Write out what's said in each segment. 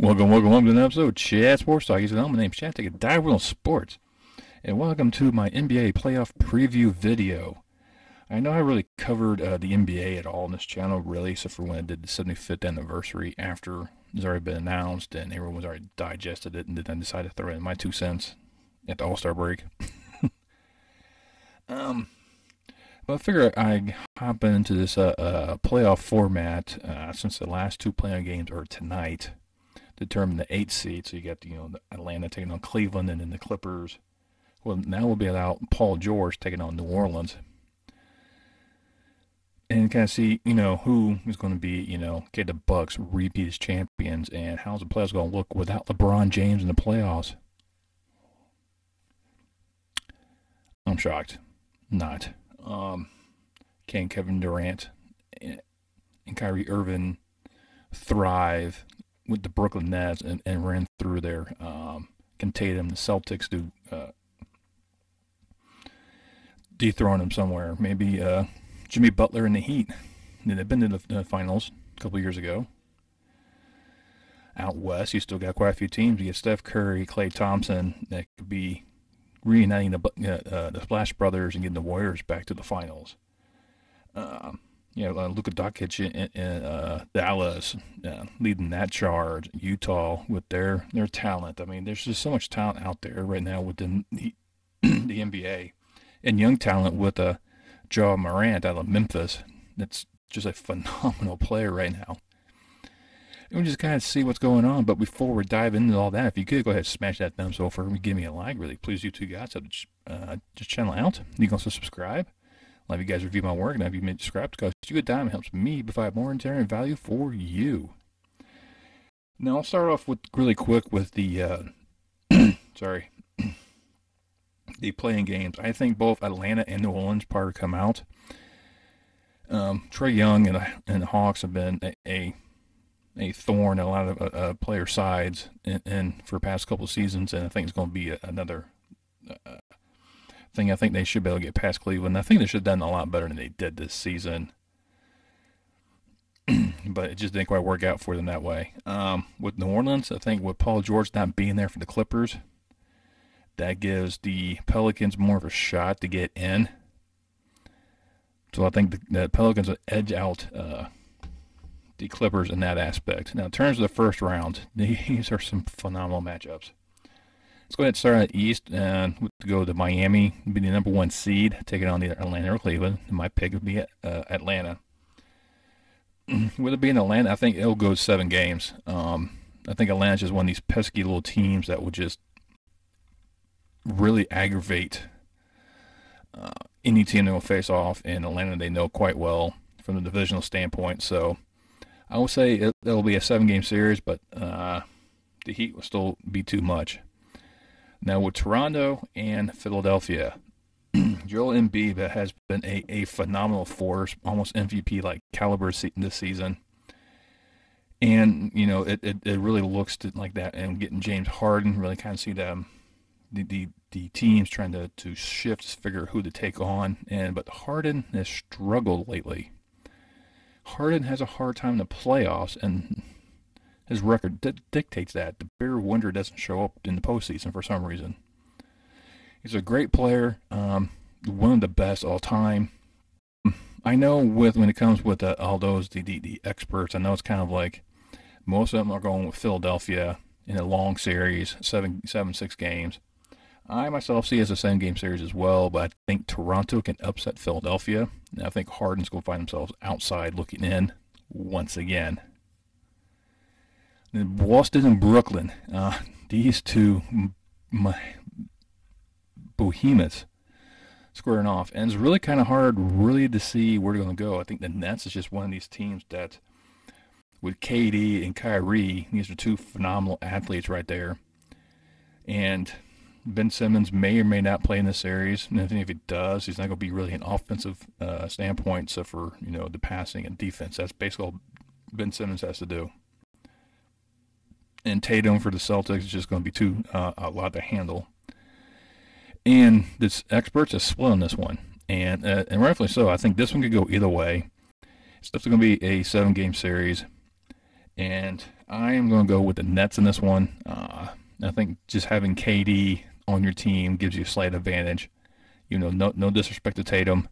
Welcome, welcome, welcome to another episode of Chad Sports Talk. He's My name's Chad. Take a dive on sports, and welcome to my NBA playoff preview video. I know I really covered uh, the NBA at all on this channel, really, except for when I did the 75th anniversary after it's already been announced and everyone was already digested it, and then decided to throw in my two cents at the All Star break. um, but I figure I hop into this uh, uh, playoff format uh, since the last two playoff games are tonight determine the eight seed. So you got you know Atlanta taking on Cleveland, and then the Clippers. Well, now we'll be without Paul George taking on New Orleans, and kind of see you know who is going to be you know get the Bucks repeat as champions, and how's the playoffs going to look without LeBron James in the playoffs. I'm shocked. Not. Um, can Kevin Durant and Kyrie Irving thrive with the Brooklyn Nets and, and ran through there. Um, can Tatum, the Celtics do uh, dethrone him somewhere. Maybe uh, Jimmy Butler in the Heat. They've been to the, finals a couple years ago. Out west, you still got quite a few teams. You get Steph Curry, Klay Thompson. That could be reuniting the uh, the Splash Brothers and getting the Warriors back to the finals. Um, you know, uh, Luka Doncic in, in uh, Dallas uh, leading that charge, Utah with their their talent. I mean, there's just so much talent out there right now within the, the NBA, and young talent with a uh, Ja Morant out of Memphis. That's just a phenomenal player right now. And we just kind of see what's going on. But before we dive into all that, if you could go ahead and smash that thumbs up for me, give me a like, really please you two guys. So uh, just channel out. You can also subscribe love you guys review my work and have you made scraps because you a dime helps me provide more entertainment value for you. Now I'll start off with really quick with the uh, sorry the play-in games. I think both Atlanta and New Orleans part to come out. Um, Trae Young and and the Hawks have been a, a a thorn in a lot of uh, uh player sides and, and for past couple seasons, and I think it's going to be a, another uh, thing. I think they should be able to get past Cleveland. I think they should have done a lot better than they did this season. but it just didn't quite work out for them that way. Um, with New Orleans, I think with Paul George not being there for the Clippers, that gives the Pelicans more of a shot to get in. So I think the, the Pelicans will edge out uh, the Clippers in that aspect. Now, in terms of the first round, these are some phenomenal matchups. Let's go ahead and start at East and go to Miami, be the number one seed, taking on either Atlanta or Cleveland. My pick would be uh, Atlanta. With it being Atlanta, I think it'll go seven games. Um, I think Atlanta's just one of these pesky little teams that will just really aggravate uh, any team that will face off. And Atlanta, they know quite well from the divisional standpoint. So I will say it, will be a seven-game series, but uh, the Heat will still be too much. Now with Toronto and Philadelphia, Joel Embiid has been a, a phenomenal force, almost MVP like caliber this season. And you know it, it, it really looks to, like that, and getting James Harden really kind of see them the, the the teams trying to to shift, figure who to take on, and but Harden has struggled lately. Harden has a hard time in the playoffs, and his record d- dictates that. The Bear Wonder doesn't show up in the postseason for some reason. He's a great player, um, one of the best all time. I know with when it comes with uh, all those the, the, the experts, I know it's kind of like most of them are going with Philadelphia in a long series, seven seven six games. I myself see it as a seven game series as well, but I think Toronto can upset Philadelphia. And I think Harden's going to find themselves outside looking in once again. Boston and Brooklyn, uh, these two my behemoths squaring off, and it's really kind of hard, really, to see where they're going to go. I think the Nets is just one of these teams that, with KD and Kyrie, these are two phenomenal athletes right there, and Ben Simmons may or may not play in this series. And if he does, he's not going to be really an offensive uh, standpoint. So for you know the passing and defense, that's basically all Ben Simmons has to do and Tatum for the Celtics is just going to be too uh, a lot to handle. And this experts are split on this one, and uh, and rightfully so. I think this one could go either way. It's definitely going to be a seven-game series, And I am going to go with the Nets in this one. Uh, I think just having KD on your team gives you a slight advantage. You know, no no disrespect to Tatum,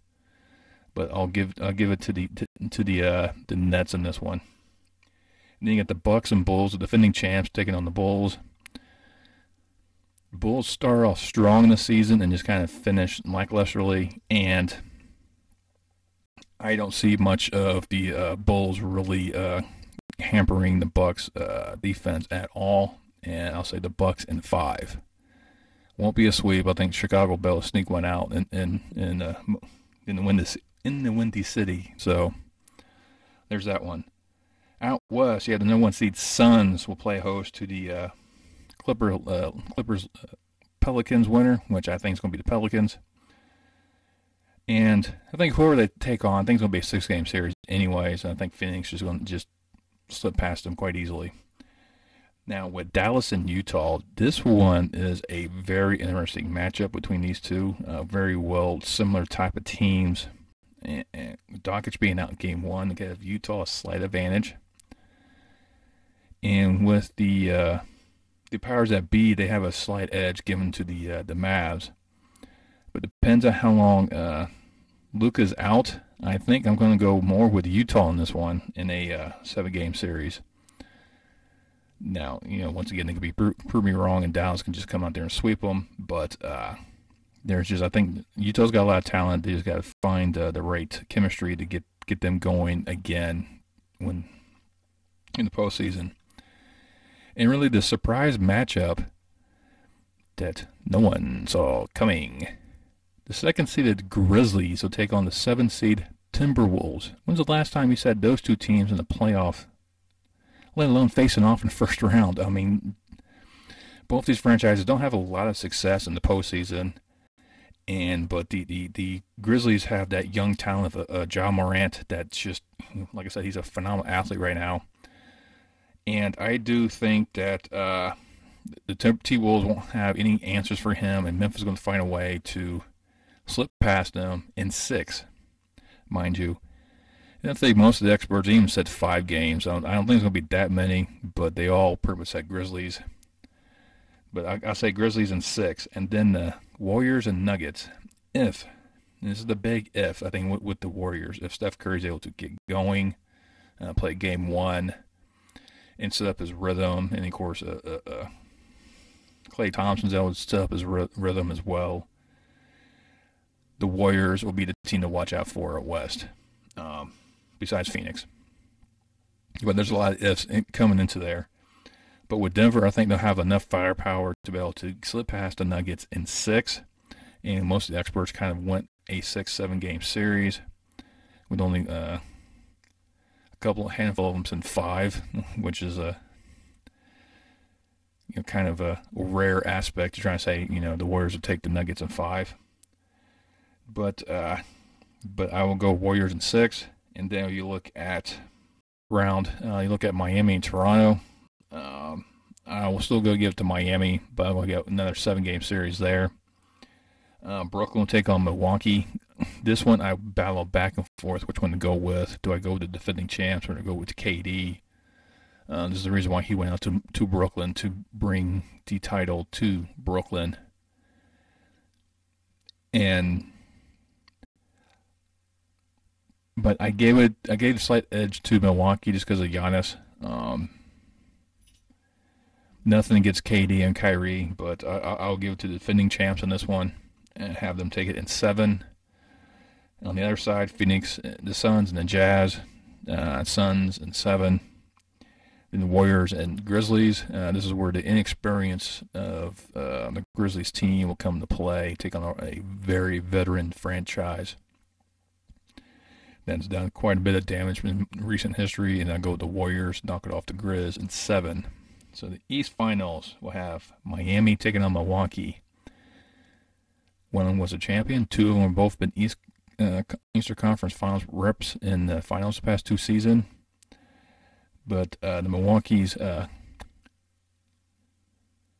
but I'll give I'll give it to the to, to the uh, the Nets in this one. And then you got the Bucks and Bulls, the defending champs, taking on the Bulls. Bulls start off strong in the season and just kind of finish lacklusterly, and I don't see much of the uh, Bulls really uh, hampering the Bucks uh, defense at all. And I'll say the Bucks in five. Won't be a sweep. I think Chicago will sneak one out in in in, uh, in the windy in the windy city. So there's that one. Out west, yeah, the number one seed Suns will play host to the uh, Clipper uh, Clippers uh, Pelicans winner, which I think is going to be the Pelicans. And I think whoever they take on, I think it's going to be a six game series anyways. I think Phoenix is going to just slip past them quite easily. Now, with Dallas and Utah, this one is a very interesting matchup between these two. Uh, very well similar type of teams. And, and Doncic being out in game one, give Utah a slight advantage. And with the uh, the powers that be, they have a slight edge given to the uh, the Mavs. But depends on how long uh, Luka's out. I think I'm going to go more with Utah in this one in a uh, seven game series. Now, you know, once again, they could be pro- prove me wrong, and Dallas can just come out there and sweep them. But uh, there's just, I think Utah's got a lot of talent. They just got to find uh, the right chemistry to get get them going again when in the postseason. And really, the surprise matchup that no one saw coming the second seeded Grizzlies will take on the seven seed Timberwolves. When's the last time you said those two teams in the playoff, let alone facing off in the first round? I mean, both these franchises don't have a lot of success in the postseason. And but the, the, the Grizzlies have that young talent of uh, Ja Morant that's just like I said he's a phenomenal athlete right now, and I do think that uh, the T Wolves won't have any answers for him, and Memphis is going to find a way to slip past them in six, mind you. And I think most of the experts even said five games. I don't, I don't think it's going to be that many, but they all pretty much said Grizzlies. But I, I say Grizzlies in six, and then the Warriors and Nuggets. If this is the big if I think with, with the Warriors, if Steph Curry's able to get going, uh, play game one, and set up his rhythm, and of course, uh, uh, uh Klay Thompson's able to set up his rhythm as well the Warriors will be the team to watch out for at West, um, besides Phoenix. But there's a lot of ifs coming into there. But with Denver, I think they'll have enough firepower to be able to slip past the Nuggets in six. And most of the experts kind of went a six, seven game series with only uh, couple, a handful of them in five, which is a you know, kind of a rare aspect to try to say, you know, the Warriors would take the Nuggets in five but uh, but I will go Warriors in six, and then you look at round. Uh, you look at Miami and Toronto. Um, I will still go give it to Miami, but I will get another seven game series there. Uh, Brooklyn will take on Milwaukee. This one I battle back and forth which one to go with. Do I go with the defending champs or do I go with KD? Uh, this is the reason why he went out to to Brooklyn to bring the title to Brooklyn. And but I gave it I gave a slight edge to Milwaukee just because of Giannis. Um, nothing against KD and Kyrie, but I, will give it to the defending champs on this one and have them take it in seven. On the other side, Phoenix, the Suns and the Jazz, uh, Suns and seven. And the Warriors and Grizzlies. Uh, this is where the inexperience of uh, the Grizzlies team will come to play, take on a, very veteran franchise that's done quite a bit of damage in recent history, and I go with the Warriors, knock it off the Grizz in seven. So the East Finals will have Miami taking on Milwaukee. One of them was a champion. Two of them have both been East uh, Eastern Conference Finals reps in the finals the past two seasons. But uh, the Milwaukee's uh,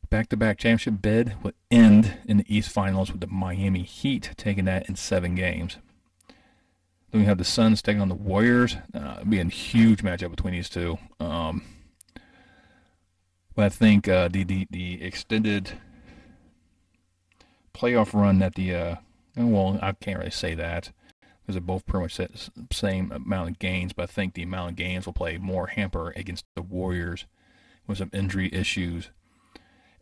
back-to-back championship bid will end in the East Finals with the Miami Heat taking that in seven games. Then we have the Suns taking on the Warriors. Uh, be a huge matchup between these two. Um, But I think uh, the, the the extended playoff run that the uh, well, I can't really say that because they're both pretty much the same amount of gains. But I think the amount of gains will play more hamper against the Warriors with some injury issues.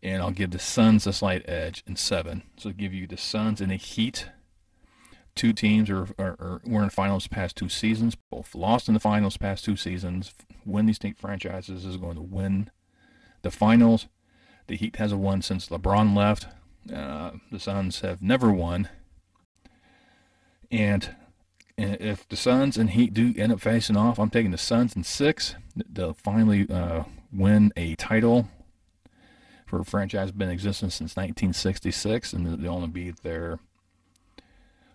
And I'll give the Suns a slight edge in seven. So I'll give you the Suns and the Heat. Two teams are, are, are were in finals past two seasons. Both lost in the finals past two seasons. Win these franchises is going to win the finals. The Heat hasn't won since LeBron left. Uh, the Suns have never won. And if the Suns and Heat do end up facing off, I'm taking the Suns in six. They'll finally uh, win a title for a franchise been in existence since 1966, and they'll only be their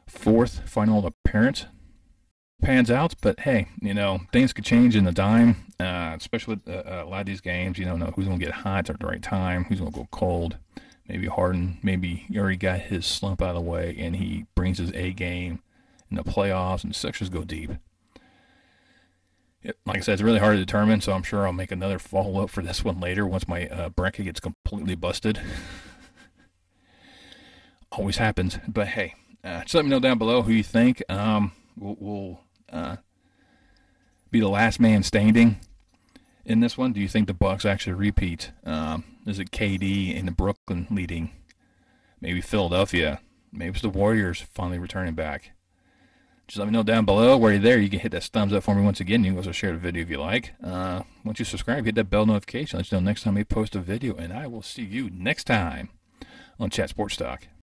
fourth final appearance. Pans out, but hey, you know things could change in the dime, uh, especially with uh, a lot of these games. You don't know who's going to get hot at the right time, who's going to go cold. Maybe Harden, maybe he already got his slump out of the way, and he brings his A game in the playoffs, and the Sixers go deep. It, like I said, it's really hard to determine, so I'm sure I'll make another follow up for this one later once my uh, bracket gets completely busted. Always happens, but hey, uh, just let me know down below who you think um, will, will uh, be the last man standing in this one. Do you think the Bucks actually repeat? Um, is it KD in the Brooklyn leading? Maybe Philadelphia. Maybe it's the Warriors finally returning back. Just let me know down below. where you're there, you can hit that thumbs up for me once again. You can also share the video if you like. Uh, once you subscribe, hit that bell notification. Let you know next time we post a video. And I will see you next time on Chad Sports Talk.